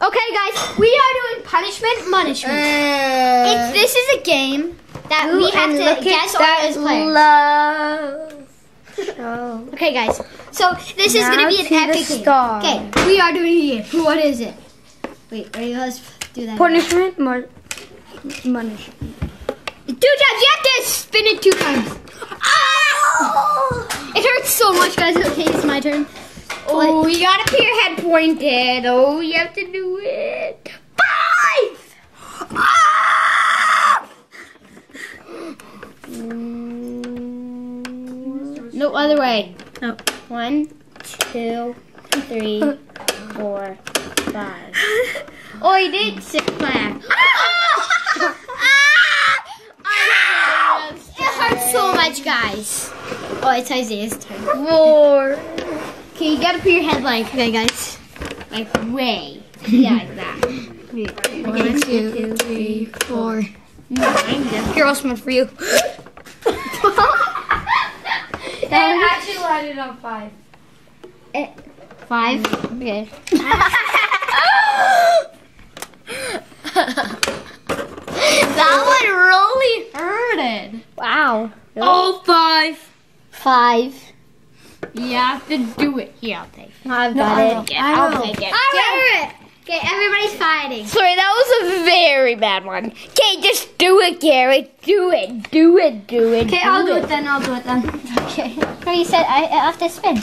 Okay, guys, we are doing punishment punishment. It's, this is a game that we have to guess Arya's players. love. Oh. Okay, guys. So this is gonna be an epic game. star. Okay, we are doing a game. What is it? Wait, ready? Let's do that. Punishment, punishment. Two times. You have to spin it two times. Ah! It hurts so much, guys. Okay, it's my turn. Oh, you gotta put your head pointed. Oh, you have to do it. Five. Ah! No other way. No. One, two, three, four, five. Oh, you did six clap. Ah! It hurts so much, guys. Oh, it's Isaiah's turn. Four. Okay, you gotta put your head like, okay, guys. Like way. Yeah, like that. One, two, three, four. Nine. Here, I'll smell for you. That actually landed on five. Eh, five. Okay. that one really hurted. Wow. Oh, five. Five. You have to do it. Here, I'll take it. I've No, got I'll it. take it. I'll take it. Garrett. Okay, everybody's fighting. Sorry, that was a very bad one. Okay, just do it, Garrett. Do it. Do it. Do it. Okay, I'll do it then. I'll do it then. Okay. So you said I, I have to spin.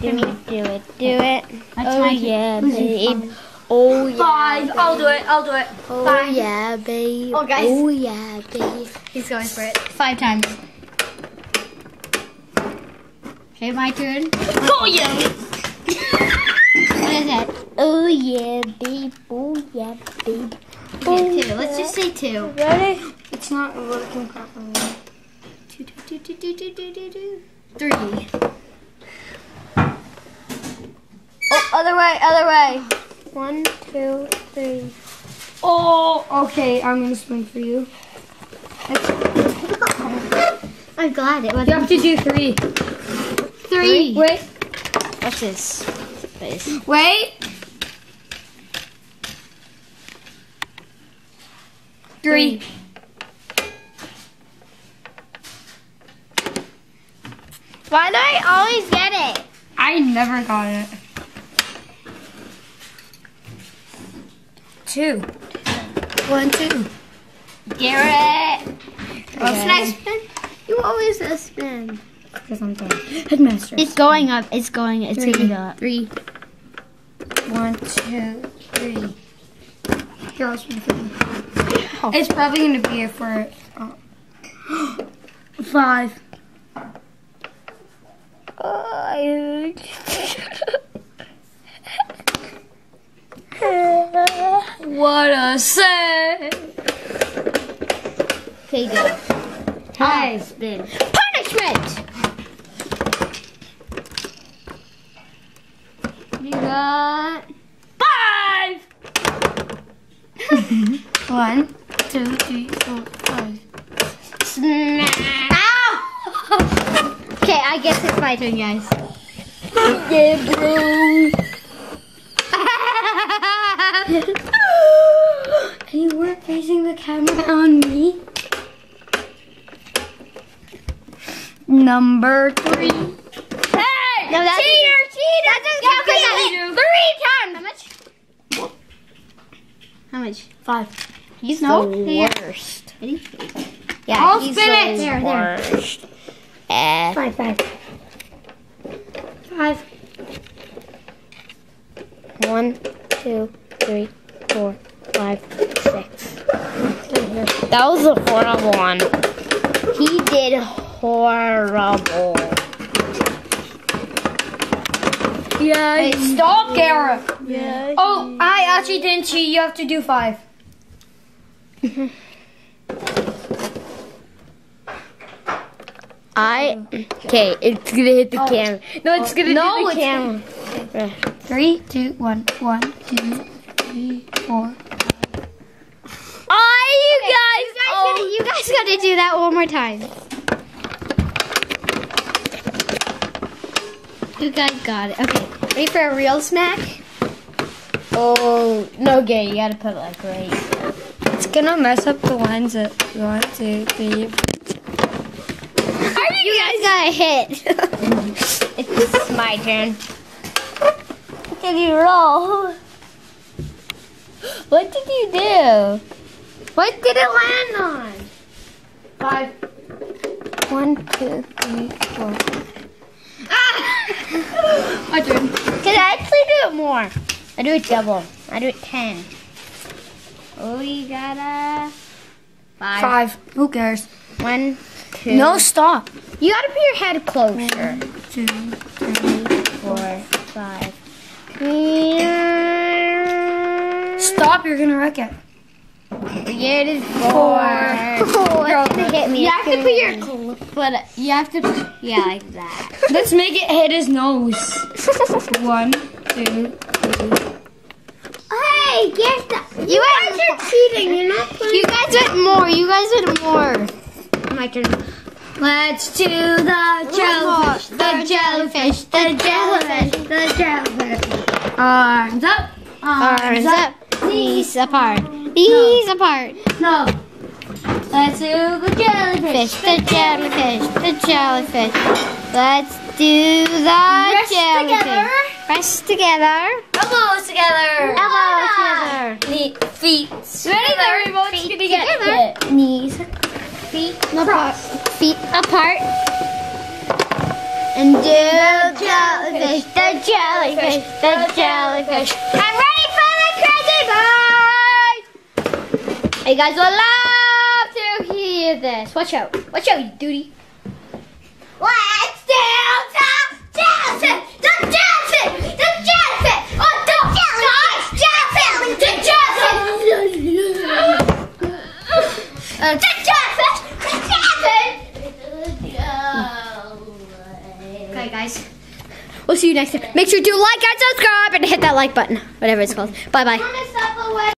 Do it. Do it. Do it. That's oh yeah, babe. Oh yeah. Five. I'll do it. I'll do it. Oh Five. yeah, babe. Oh, guys. Oh yeah, babe. He's going for it. Five times. Okay, my turn. Oh yeah. What is it? Oh yeah, babe. Oh yeah, babe. Okay, two. Let's just say two. Ready? It's not working properly. Two, two, two, two, two, two, two, two. Three. Oh, other way, other way. One, two, three. Oh, okay. I'm gonna spin for you. I'm glad it was You have to do three. Three. Wait, What's this? This. wait. Three. Why do I always get it? I never got it. Two. One, two. Garrett. What's next spin? You always spin. Because I'm done. Headmaster. It's going up. It's going. It's Three. gonna up. Three. One, two, three. Here, I'll spin for you. It's probably going to be it for uh, five. what a say. Okay, go. Hey. spin. Punishment. You got Five. One, two, three, four, five. Smack. Ow! okay, I guess it's my turn, guys. Yeah, bro. and you weren't facing the camera on me. Number three. Hey! No, that's cheater, cheater! That doesn't count 'cause I- Three How much? How much? Five. He's No, the here. worst. Yeah, I'll he's spin the it. There, there. worst. Eh. Five, five. Five. One, two, three, four, five, six. That was a horrible one. He did horrible. Yeah. Hey, stop, Garrett. Yeah. Oh, I actually didn't cheat. You have to do five. I okay. It's gonna hit the oh. camera. No, it's gonna No, hit the it's camera. Three, two, one, one, two, three, four. Oh, you guys! You guys, oh. gotta, you guys gotta do that one more time. You guys got it. Okay, ready for a real smack? Oh, no, gay. you gotta put it like right. It's gonna mess up the lines that one, two, three. You guys got a hit. it's my turn. At you roll. What did you do? What did it land on? Five. One, two, three, four. My turn. Cause I actually do it more. I do it double. I do it ten. Oh, you got a five. Five. Who cares? One, two. No, stop. You gotta put your head closer. Two. Four, five. Stop, you're gonna wreck it. Yeah, it is four. Four. Girl, hit me. you have to put your cl- but you have to, yeah, like that. Let's make it hit his nose. One, two, three. Hey, get the. You guys are cheating. You're not playing. You guys went more. You guys went more. My turn. Let's do oh the jellyfish. The jellyfish. The jellyfish. The jellyfish. Arms up. Arms up. Knees apart. Knees apart. No. Let's do the jellyfish. Fish. The jellyfish. The jellyfish. Let's do the Rest jellyfish. together. Rest together. Elbows together. Elbows together. Knee, feet. Ready, Everyone's feet gonna get together. hit. Knees. Feet apart. Feet apart. And do the jellyfish, the jellyfish, the jellyfish. I'm ready for the crazy bird. You guys to Watch out. Watch out, you duty. Let's do the jellyfish, the jellyfish, the jellyfish. Oh, the the the the. Okay, guys. We'll see you next time. Make sure to like and subscribe and hit that like button, whatever it's called. Bye bye.